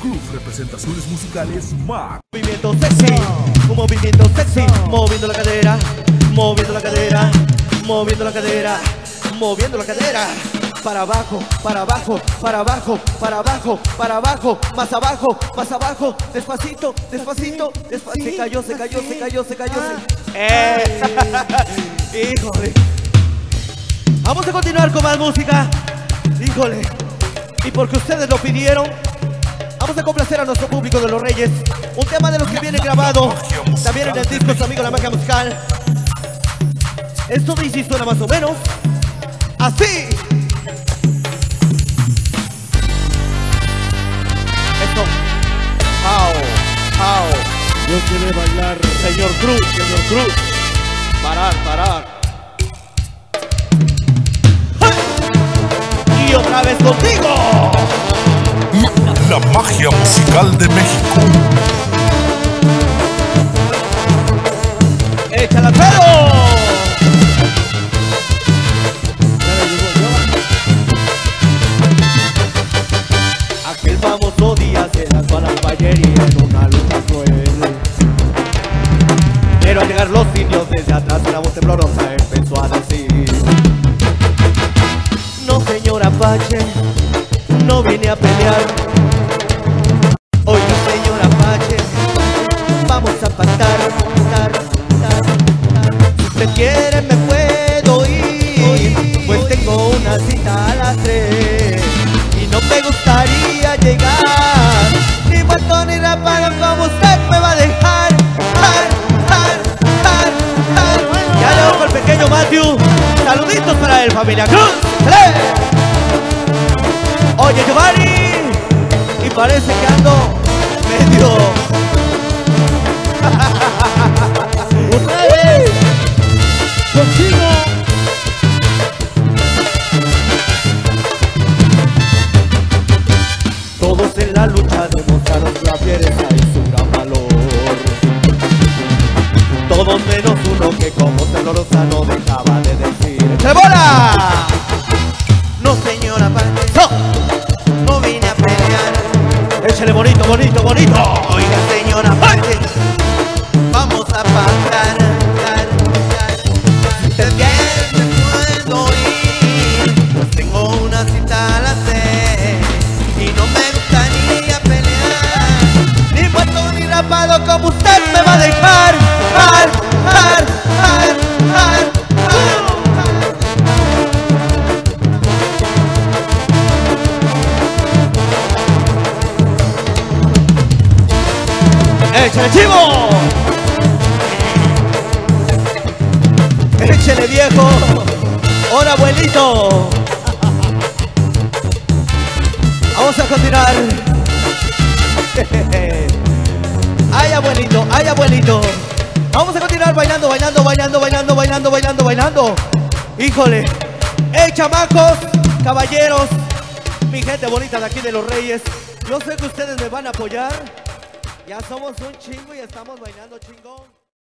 Club Representaciones Musicales MAC. Movimiento sexy, un movimiento sexy, moviendo la cadera, moviendo la cadera, moviendo la cadera, moviendo la cadera. Para abajo, para abajo, para abajo, para abajo, para abajo, más abajo, más abajo, despacito, despacito, despacito. Se cayó, se cayó, se cayó, se cayó. se- ¡Eh! ¡Híjole! Vamos a continuar con más música. Híjole. Y porque ustedes lo pidieron, vamos a complacer a nuestro público de los Reyes. Un tema de los que viene grabado también en el disco Su Amigo La Magia Musical. Esto y suena más o menos así. Esto. How, how. Yo quiero bailar. Señor Cruz, señor Cruz. Parar, parar. ¡Hey! Y otra vez contigo. La magia musical de México. ¡Échala al pelo! Aquel famoso día se lanzó a la caballería en una lucha cruel. Pero al llegar los indios desde atrás una voz temblorosa empezó a decir No señor Apache, no vine a pelear pactar. Si usted quiere me puedo ir Pues tengo una cita a las tres Y no me gustaría llegar Ni muerto ni rapado como usted me va a dejar Jar, jar, jar, jar. Ya le ojo el pequeño Matthew Saluditos para él familia Cruz. Oye Giovanni Y parece que ando la lucha demostraron la fiereza y su gran valor. Todos menos uno que como temblorosa no dejaba de decir ¡Eche bola! No señora Pache, no, no vine a pelear. Échale bonito, bonito, bonito. Oiga señora Pache, vamos a Pues tengo una cita a las seis Y no me muerto ni rapado como usted me va a dejar Jar, jar, jar, jar, jar. ¡Échale chivo! ¡Échale viejo! ¡Hola abuelito! Vamos a continuar. Vamos a continuar bailando, bailando, bailando, bailando, bailando, bailando, bailando. Híjole. ¡Ey chamacos! Caballeros. Mi gente bonita de aquí de los Reyes. Yo sé que ustedes me van a apoyar. Ya somos un chingo y estamos bailando chingón.